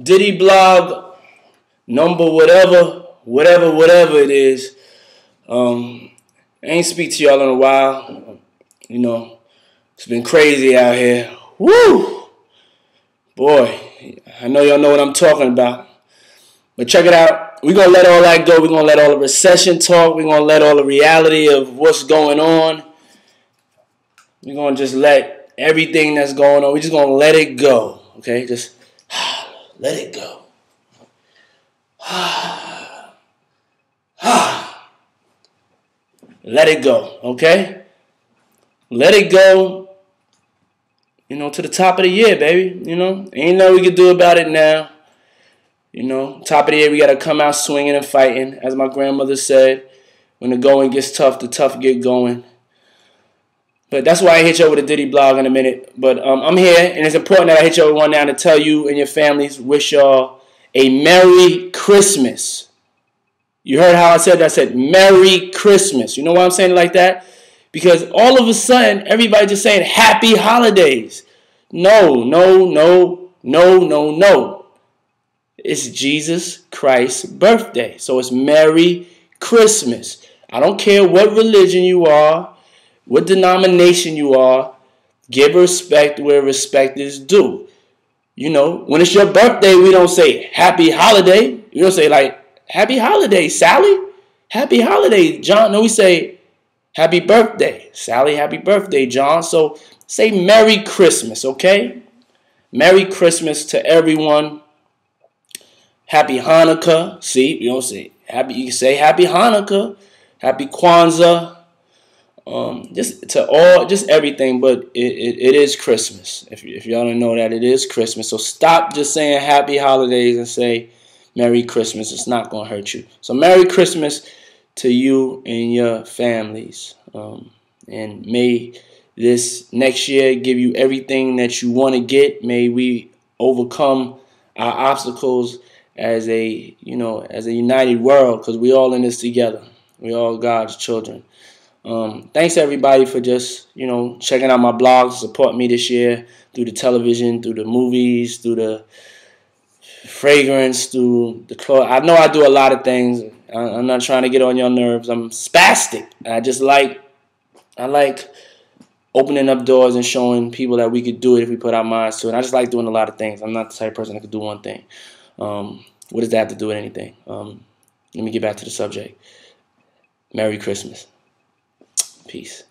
Diddy blog number whatever, whatever, whatever it is. Um, I ain't speak to y'all in a while. You know, it's been crazy out here. Woo! Boy, I know y'all know what I'm talking about. But check it out. We're going to let all that go. We're going to let all the recession talk. We're going to let all the reality of what's going on. We're going to just let everything that's going on, we're just going to let it go. Okay? Just let it go. Ah. let it go. Okay? Let it go. You know, to the top of the year, baby. You know, ain't nothing we can do about it now. You know, top of the year, we got to come out swinging and fighting. As my grandmother said, when the going gets tough, the tough get going. But that's why I hit you with a Diddy blog in a minute. But um, I'm here, and it's important that I hit you with one now to tell you and your families, wish y'all a Merry Christmas. You heard how I said that? I said Merry Christmas. You know why I'm saying it like that? Because all of a sudden, everybody just saying Happy Holidays. No, no, no, no, no, no. It's Jesus Christ's birthday. So it's Merry Christmas. I don't care what religion you are, what denomination you are, give respect where respect is due. You know, when it's your birthday, we don't say happy holiday. We don't say like happy holiday, Sally. Happy holiday, John. No, we say happy birthday, Sally. Happy birthday, John. So say Merry Christmas, okay? Merry Christmas to everyone. Happy Hanukkah. See, you don't say happy. You can say Happy Hanukkah, Happy Kwanzaa. Um, just to all, just everything. But it, it, it is Christmas. If if y'all don't know that, it is Christmas. So stop just saying Happy Holidays and say Merry Christmas. It's not gonna hurt you. So Merry Christmas to you and your families. Um, and may this next year give you everything that you want to get. May we overcome our obstacles as a you know as a united world because we all in this together. We all God's children. Um, thanks everybody for just you know checking out my blog support me this year through the television, through the movies, through the fragrance, through the clothes. I know I do a lot of things. I'm not trying to get on your nerves. I'm spastic. I just like I like opening up doors and showing people that we could do it if we put our minds to it. I just like doing a lot of things. I'm not the type of person that could do one thing. Um, what does that have to do with anything? Um, let me get back to the subject. Merry Christmas. Peace.